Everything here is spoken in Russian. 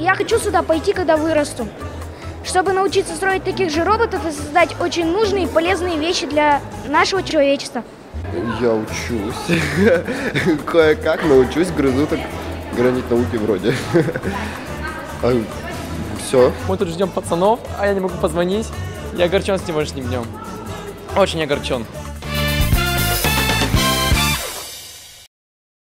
я хочу сюда пойти, когда вырасту. Чтобы научиться строить таких же роботов и создать очень нужные и полезные вещи для нашего человечества. Я учусь. Кое-как научусь, грызу так гранит науки вроде. А Все. Мы тут ждем пацанов, а я не могу позвонить. Я огорчен с сегодняшним днем. Очень огорчен.